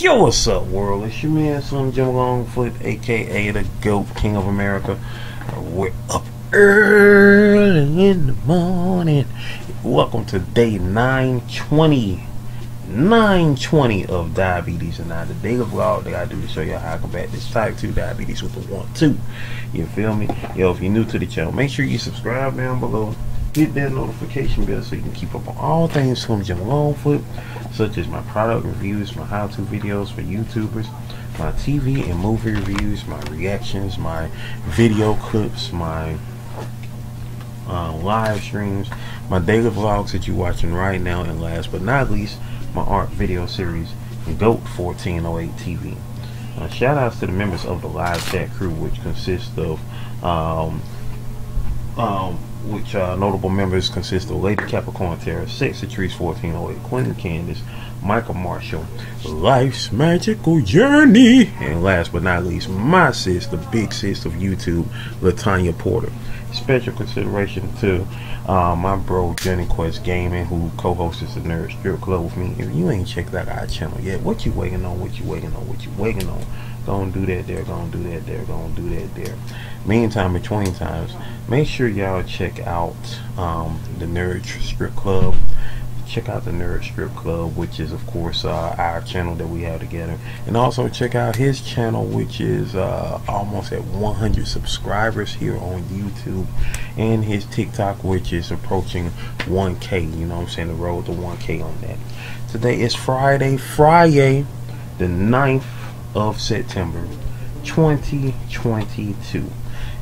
Yo, what's up, world? It's your man, Slim Jim Longfoot, aka the GOAT King of America. We're up early in the morning. Welcome to day 920. 920 of diabetes and now the day of vlog that I do to show you how I combat this type 2 diabetes with the 1 2. You feel me? Yo, if you're new to the channel, make sure you subscribe down below. Hit that notification bell so you can keep up on all things Slim Jim Longfoot such as my product reviews, my how-to videos for YouTubers, my TV and movie reviews, my reactions, my video clips, my uh, live streams, my daily vlogs that you're watching right now, and last but not least, my art video series, GOAT 1408 TV. Uh, shout outs to the members of the live chat crew, which consists of um, um, which uh, notable members consist of Lady Capricorn Terra, Sexy Trees 1408, Quentin Candace, Michael Marshall, Life's Magical Journey, and last but not least, my sis, the big sis of YouTube, Latanya Porter. Special consideration to uh, my bro Jenny Quest Gaming, who co-hosts the Nerd Strip Club with me. If you ain't checked out our channel yet, what you waiting on? What you waiting on? What you waiting on? Gonna do that there. Gonna do that there. Gonna do that there. Meantime, between times, make sure y'all check out um, the Nerd Strip Club check out the Nerd Strip Club, which is of course uh, our channel that we have together, and also check out his channel, which is uh, almost at 100 subscribers here on YouTube, and his TikTok, which is approaching 1K. You know what I'm saying? The road to 1K on that. Today is Friday, Friday, the 9th of September, 2022.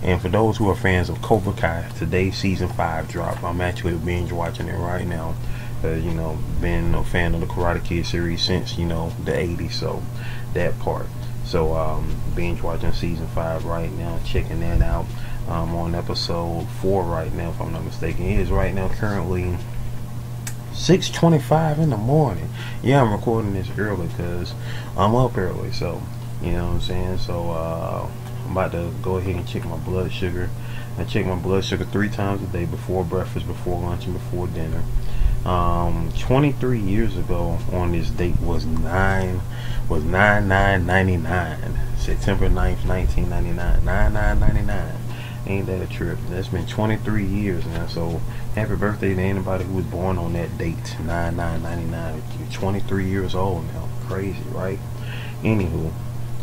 And for those who are fans of Cobra Kai, today season five drop. I'm actually binge watching it right now uh, you know, been a fan of the Karate Kid series since, you know, the 80s, so that part. So, um, binge watching season 5 right now, checking that out. I'm on episode 4 right now, if I'm not mistaken. It is right now currently 6.25 in the morning. Yeah, I'm recording this early because I'm up early, so, you know what I'm saying? So, uh, I'm about to go ahead and check my blood sugar. I check my blood sugar three times a day before breakfast, before lunch, and before dinner. Um 23 years ago on this date was 9 was 9999 September 9th 1999 9999 ain't that a trip? That's been 23 years now so happy birthday to anybody who was born on that date 9999 you're 23 years old now. Crazy right? Anywho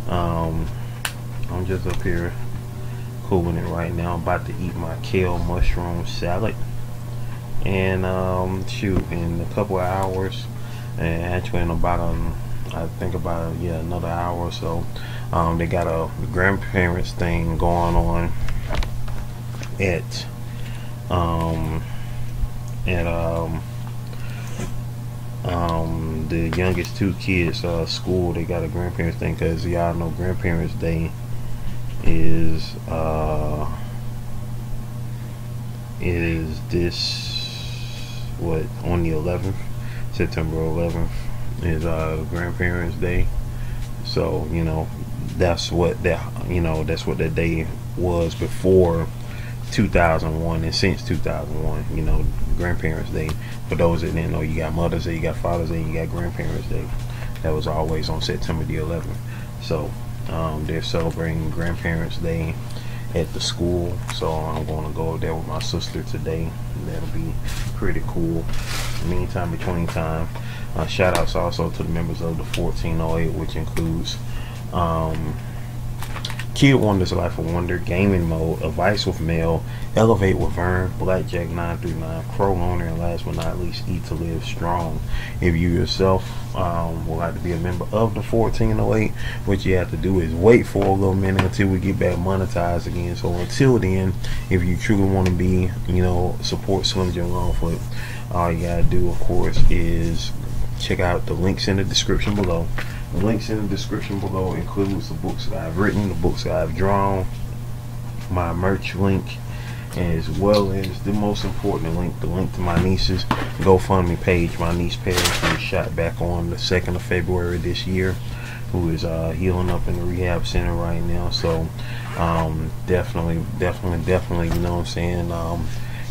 um I'm just up here cooling it right now. I'm about to eat my kale mushroom salad. And um, shoot in a couple of hours and actually in about um, I think about yeah another hour or so um, they got a grandparents thing going on at um, at um, um, the youngest two kids uh, school. They got a grandparents thing because y'all know grandparents day is uh, is this what on the 11th September 11th is uh grandparents day. So you know that's what that you know that's what that day was before 2001 and since 2001 you know grandparents day. For those that didn't know you got mother's day you got father's day you got grandparents day. That was always on September the 11th so um, they're celebrating grandparents day at the school so I'm going to go there with my sister today. That'll be pretty cool. Meantime between time uh, shout outs also to the members of the 1408 which includes um, Kid Wonders Life of Wonder, Gaming Mode, Advice with Mel, Elevate with Vern, Blackjack 939, Crow Owner, and last but not least, Eat to Live Strong. If you yourself um, would like to be a member of the 1408, what you have to do is wait for a little minute until we get back monetized again. So until then, if you truly want to be, you know, support Slim Jim Longfoot, all you gotta do, of course, is check out the links in the description below the links in the description below includes the books that I've written, the books that I've drawn, my merch link, as well as the most important link, the link to my niece's GoFundMe page. My niece Paris was shot back on the 2nd of February this year, who is uh, healing up in the rehab center right now. So um, definitely, definitely, definitely, you know what I'm saying? Um,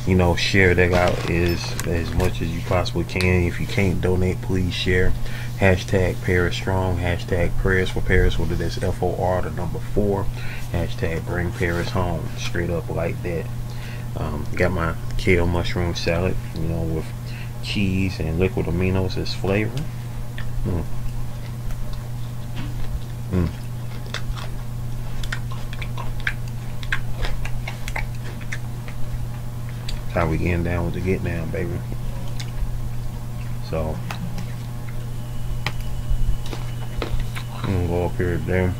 you know, share that out as as much as you possibly can. If you can't donate, please share. Hashtag Paris Strong. Hashtag Prayers for Paris. What it is F O R the number four. Hashtag Bring Paris Home. Straight up like that. Um, got my kale mushroom salad, you know, with cheese and liquid aminos as flavor. Mm. Mm. how we getting down with the get down, baby. So I'm gonna go up here there.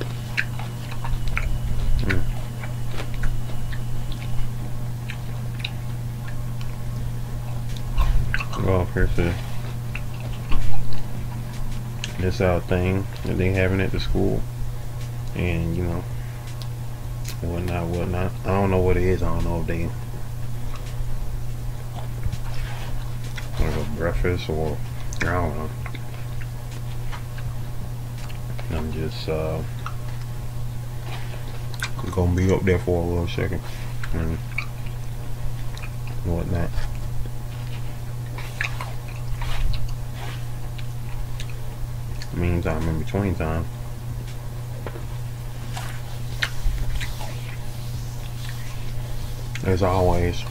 Mm. Go up here to this out thing that they having at the school, and you know whatnot, whatnot. I don't know what it is. I don't know if they like a breakfast or I don't know. I'm just uh, gonna be up there for a little second and whatnot. Meantime, in between time. As always,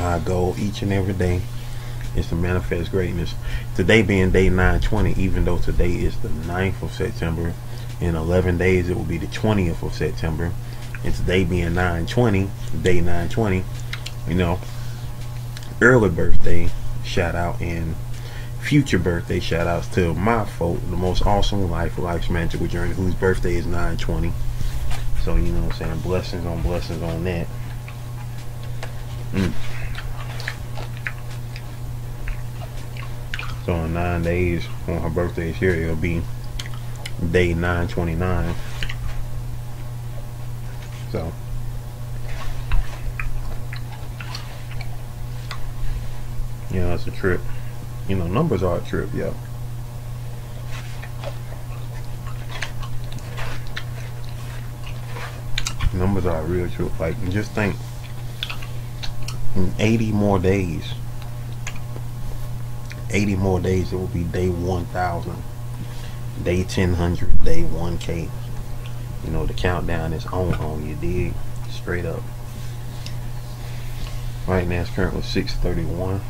I go each and every day is to manifest greatness. Today being day 920, even though today is the 9th of September, in 11 days it will be the 20th of September. And today being 920, day 920, you know, early birthday shout out and future birthday shout outs to my folk, the most awesome life, life's magical journey, whose birthday is 920. So, you know I'm saying? Blessings on blessings on that. Mm. So in nine days, on her birthday is here, it'll be day 929. So. You know, it's a trip. You know, numbers are a trip, yeah. Numbers are a real trip. Like, just think, in 80 more days, 80 more days, it will be day 1000, day 1000, day 1K. You know, the countdown is on on you, dig? Straight up. Right now, it's currently 631.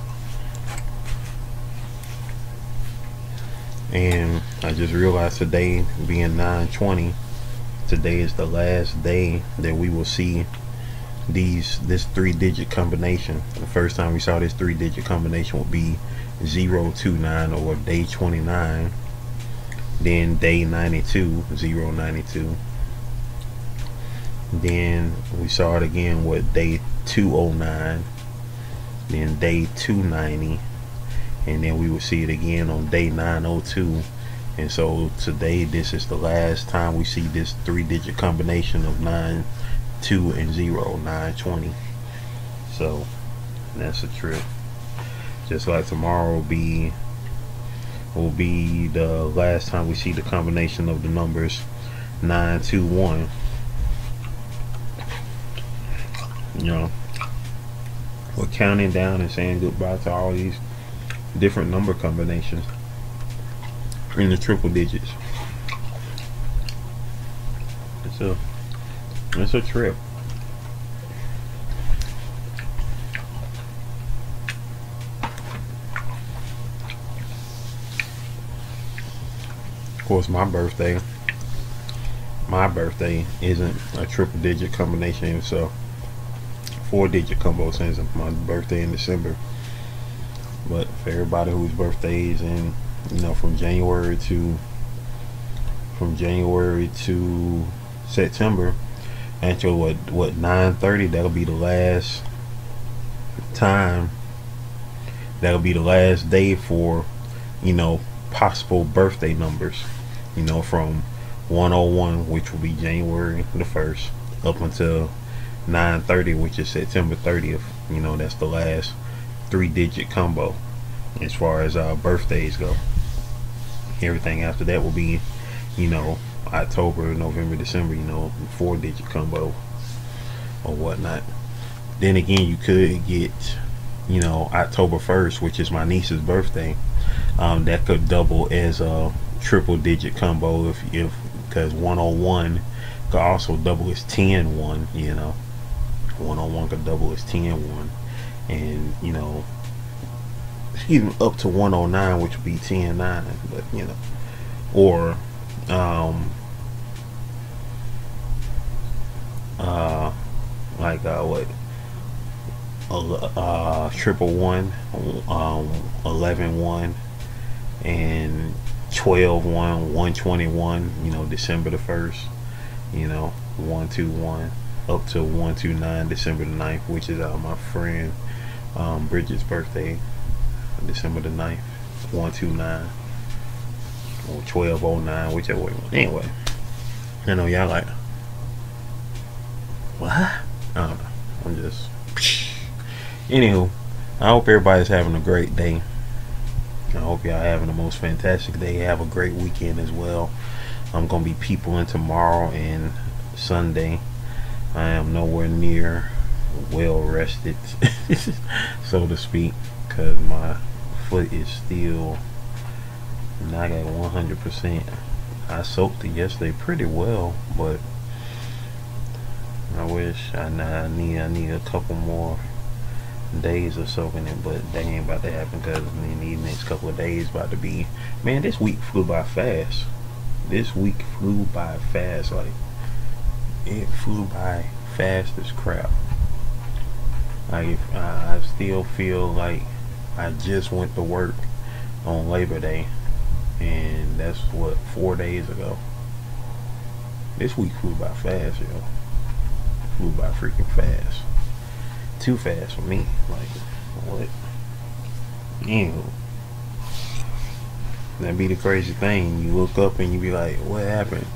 And I just realized today, being 920, today is the last day that we will see these this three digit combination the first time we saw this three digit combination will be 029 or day 29 then day 92 092 then we saw it again with day 209 then day 290 and then we will see it again on day 902 and so today this is the last time we see this three digit combination of 9 2 and 0 920 so that's a trip just like tomorrow will be will be the last time we see the combination of the numbers 921 you know we're counting down and saying goodbye to all these different number combinations in the triple digits. It's a it's a trip Of course, my birthday, my birthday isn't a triple digit combination. so four digit combo since my birthday in December. But for everybody whose birthday is in, you know, from January to from January to September, actually what what 9:30 that'll be the last time. That'll be the last day for, you know, possible birthday numbers you know, from 101, which will be January the 1st, up until 930, which is September 30th. You know, that's the last three digit combo as far as uh, birthdays go. Everything after that will be, you know, October, November, December, you know, four digit combo or whatnot. Then again, you could get, you know, October 1st, which is my niece's birthday. Um, that could double as a triple digit combo if if because 101 could also double as 10 1 you know. 101 could double as 10 1 and you know even up to 109 which would be 10 9 but you know. Or um uh like uh what? Uh triple one um 11 1 and 12 1 121 you know december the 1st you know 121 up to 129 december the 9th which is uh, my friend um, bridget's birthday december the 9th 129 or 1209 whichever way anyway i know y'all like what? I don't know. I'm just anywho i hope everybody's having a great day I hope y'all having the most fantastic day. Have a great weekend as well. I'm gonna be people in tomorrow and Sunday. I am nowhere near well rested, so to speak, because my foot is still not at 100%. I soaked it yesterday pretty well, but I wish I, I need I need a couple more days of soaking it, but that ain't about to happen because in these next couple of days about to be man. This week flew by fast. This week flew by fast, like it flew by fast as crap. Like I, I still feel like I just went to work on Labor Day, and that's what four days ago. This week flew by fast, yo. Flew by freaking fast too fast for me. Like, what? Ew. That'd be the crazy thing. You look up and you be like, what happened?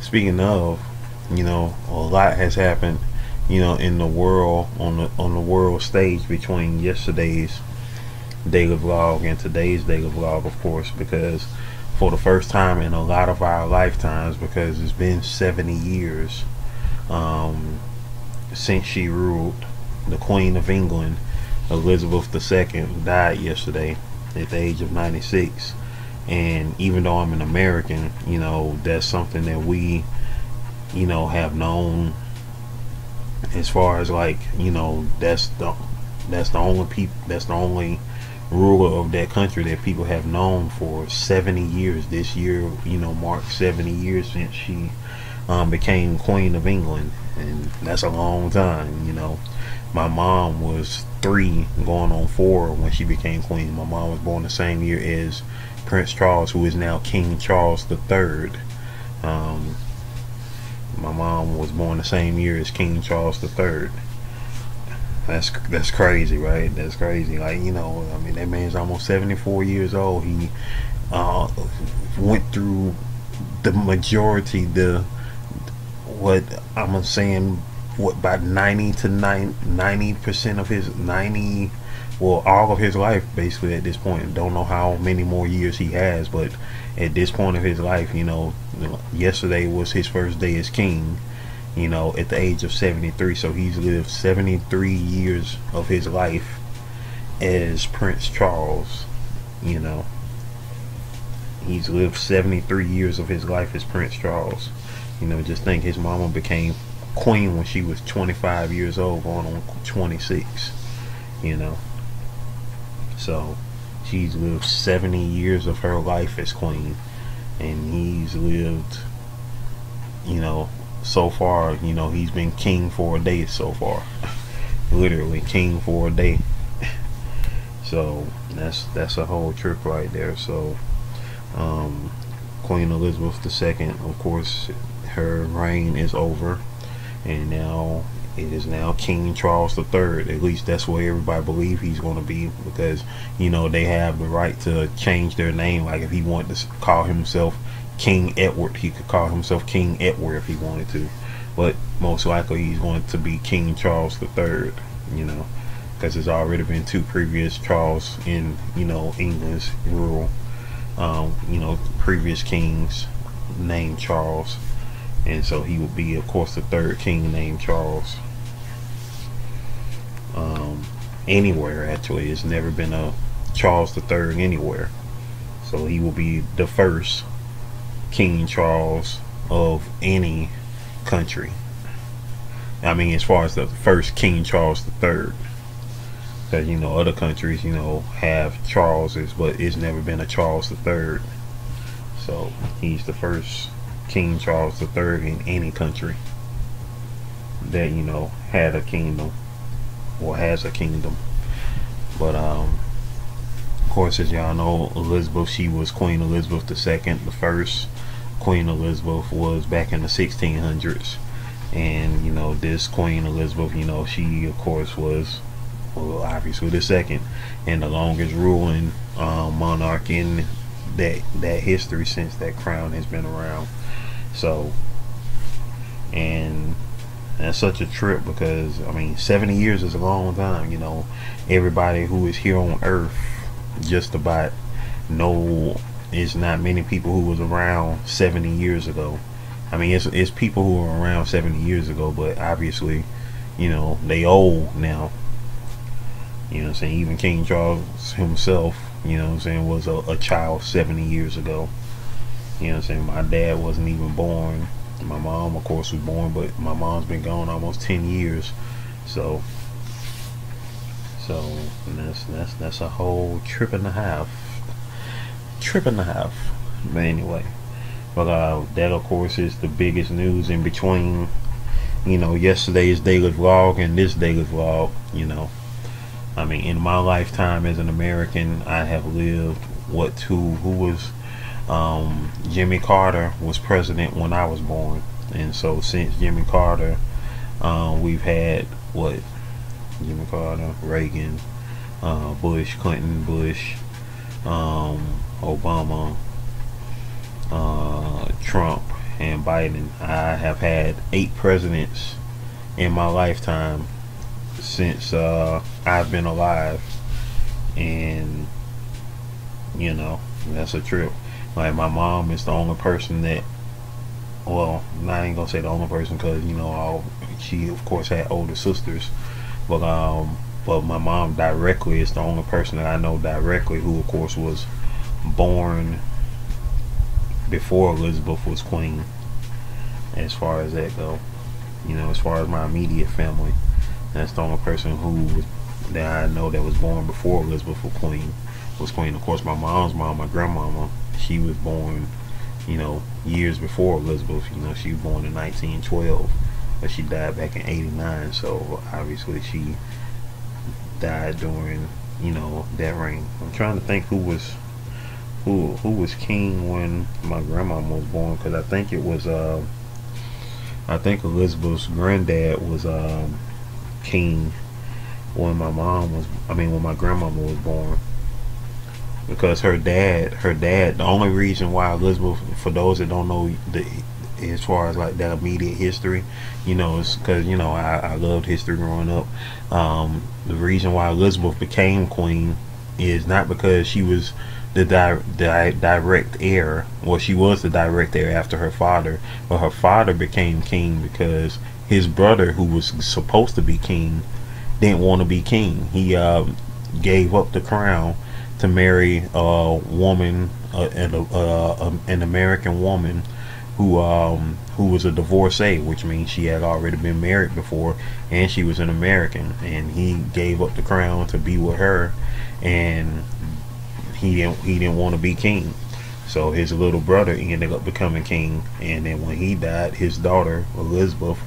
Speaking of, you know, a lot has happened, you know, in the world on the on the world stage between yesterday's daily vlog and today's daily vlog, of course, because for the first time in a lot of our lifetimes, because it's been 70 years um, since she ruled the Queen of England, Elizabeth II, died yesterday at the age of 96. And even though I'm an American, you know, that's something that we, you know, have known as far as like, you know, that's the that's the only people that's the only ruler of that country that people have known for 70 years. This year, you know, marked 70 years since she um, became Queen of England, and that's a long time, you know my mom was three going on four when she became queen. My mom was born the same year as prince charles who is now king charles third. Um, my mom was born the same year as king charles third. That's that's crazy right? That's crazy. Like you know i mean that man's almost 74 years old. He uh, went through the majority the what i'm saying what about 90 to 90 percent of his 90 well all of his life basically at this point. Don't know how many more years he has but at this point of his life you know yesterday was his first day as king you know at the age of 73 so he's lived 73 years of his life as prince charles you know. He's lived 73 years of his life as prince charles. You know just think his mama became queen when she was 25 years old, going on 26. You know, so she's lived 70 years of her life as queen, and he's lived, you know, so far. You know, he's been king for a day so far, literally king for a day. so that's that's a whole trip right there. So. Um, Queen Elizabeth II, of course, her reign is over and now it is now King Charles III. At least that's what everybody believe he's going to be because you know they have the right to change their name. Like if he wanted to call himself King Edward, he could call himself King Edward if he wanted to. But most likely he's going to be King Charles III. You know, because there's already been two previous Charles in you know England's rule. Um, you know, previous kings named Charles and so he would be of course the third king named Charles um, anywhere actually it's never been a Charles III anywhere. So he will be the first King Charles of any country. I mean, as far as the first King Charles III. Because, you know, other countries, you know, have Charleses, but it's never been a Charles III. So he's the first King Charles III in any country that, you know, had a kingdom or has a kingdom. But, um, of course, as y'all know, Elizabeth, she was Queen Elizabeth II, the first Queen Elizabeth was back in the 1600s and you know this Queen Elizabeth, you know she of course was well obviously the second and the longest ruling um, monarch in that that history since that crown has been around. So and that's such a trip because I mean 70 years is a long time. You know everybody who is here on Earth just about know is not many people who was around 70 years ago I mean, it's it's people who were around 70 years ago, but obviously, you know, they old now. You know I'm saying? Even King Charles himself, you know I'm saying, was a, a child 70 years ago. You know what I'm saying? My dad wasn't even born. My mom, of course, was born, but my mom's been gone almost 10 years. So, so that's that's that's a whole trip and a half. Trip and a half. But anyway. But uh, that, of course, is the biggest news in between, you know, yesterday's daily vlog and this daily vlog. You know, I mean, in my lifetime as an American, I have lived what to who was um, Jimmy Carter was president when I was born, and so since Jimmy Carter, um, we've had what Jimmy Carter, Reagan, uh, Bush, Clinton, Bush, um, Obama, uh, Trump and Biden. I have had eight presidents in my lifetime since uh, I've been alive, and you know that's a trip. Like my mom is the only person that, well, I ain't gonna say the only person because you know all she of course had older sisters, but um, but my mom directly is the only person that I know directly who of course was born before Elizabeth was queen. As far as that go, you know, as far as my immediate family, that's the only person who that I know that was born before Elizabeth was queen. Was queen. Of course, my mom's mom, my grandmama, she was born, you know, years before Elizabeth. You know, she was born in 1912, but she died back in '89. So obviously, she died during, you know, that reign. I'm trying to think who was who who was king when my grandma was born because I think it was uh I think Elizabeth's granddad was um king when my mom was I mean when my grandmama was born because her dad her dad the only reason why Elizabeth for those that don't know the as far as like that immediate history you know it's because you know I, I loved history growing up um, the reason why Elizabeth became queen is not because she was the di- di- direct heir. Well, she was the direct heir after her father, but her father became king because his brother, who was supposed to be king, didn't want to be king. He uh, gave up the crown to marry a woman, an, an American woman who um, who was a divorcee, which means she had already been married before, and she was an American. And he gave up the crown to be with her, and he didn't he didn't want to be king. So his little brother ended up becoming king, and then when he died, his daughter Elizabeth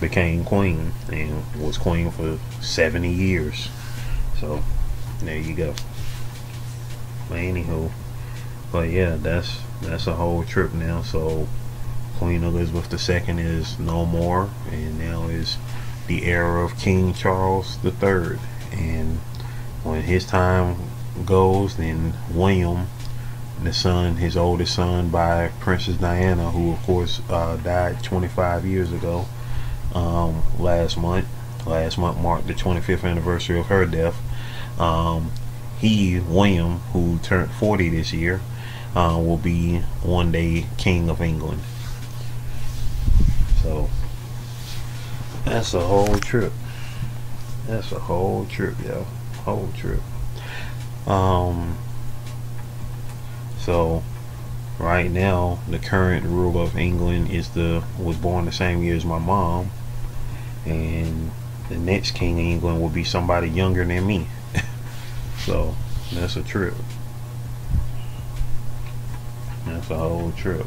became queen and was queen for 70 years. So there you go. But anywho, but yeah, that's that's a whole trip now. So Queen Elizabeth II is no more, and now is the era of King Charles III. And when his time goes, then William, the son, his oldest son by Princess Diana, who of course uh, died 25 years ago um, last month. Last month marked the 25th anniversary of her death. Um, he, William, who turned 40 this year, uh, will be one day King of England. So that's a whole trip. That's a whole trip, yo. Whole trip. Um, so right now, the current ruler of England is the was born the same year as my mom, and the next king of England will be somebody younger than me. So that's a trip. That's a whole trip.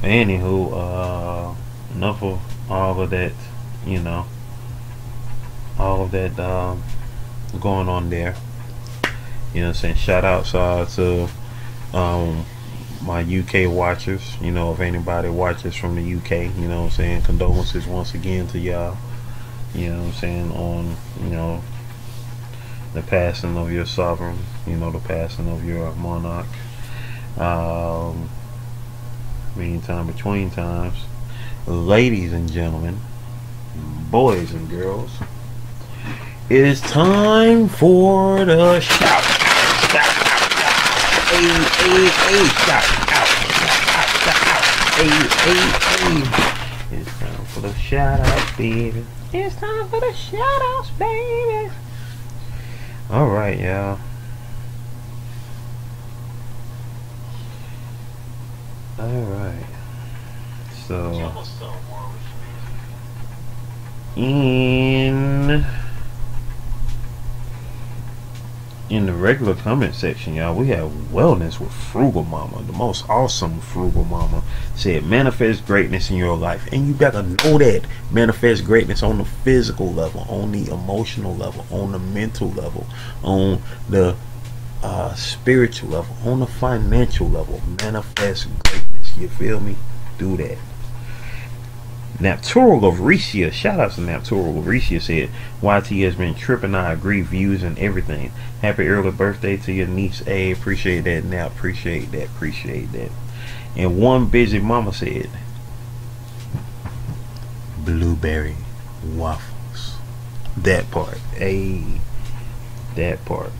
Anywho, uh, enough of all of that, you know, all of that uh, going on there. You know I'm saying? Shout outs uh, to um, my UK watchers. You know, if anybody watches from the UK, you know what I'm saying? Condolences once again to y'all. You know what I'm saying? On, you know, the passing of your sovereign, you know, the passing of your monarch. Um, meantime, between times, ladies and gentlemen, boys and girls, it is time for the shout. Shout, Hey, hey, hey, shout out, shout out, Hey, hey. It's time for the shout out, baby. It's time for the shout outs, baby. Alright, y'all. Alright. So in in the regular comment section, y'all, we have wellness with Frugal Mama, the most awesome Frugal Mama. Said manifest greatness in your life, and you gotta know that manifest greatness on the physical level, on the emotional level, on the mental level, on the uh, spiritual level, on the financial level. Manifest greatness. You feel me? Do that. Natural of shout out to Natural of said, YT has been tripping. I agree, views and everything. Happy early birthday to your niece A. Appreciate that. Now, appreciate that. Appreciate that. And one busy mama said, blueberry waffles. That part. A. That part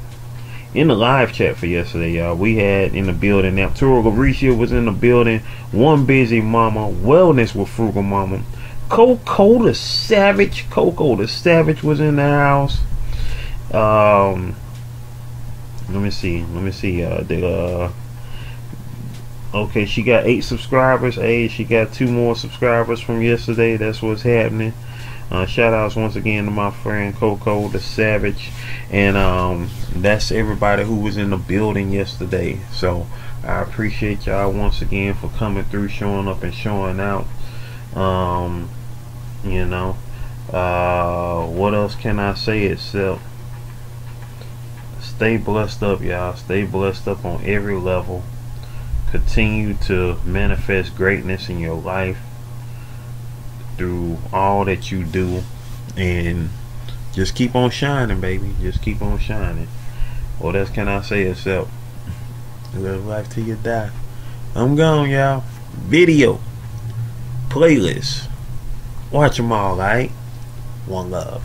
in the live chat for yesterday, y'all, we had in the building now Turo Garicia was in the building. One busy mama, wellness with frugal mama. Coco the Savage, Coco the Savage was in the house. Um, let me see, let me see. Uh, the uh, okay, she got eight subscribers. Hey, she got two more subscribers from yesterday. That's what's happening. Uh, shout outs once again to my friend Coco the Savage, and um, that's everybody who was in the building yesterday. So I appreciate y'all once again for coming through, showing up, and showing out. Um, you know, uh, what else can I say except stay blessed up, y'all. Stay blessed up on every level. Continue to manifest greatness in your life through all that you do and just keep on shining baby. Just keep on shining. What else can I say except live life till you die. I'm gone y'all. Video. Playlist. Watch them all right? One love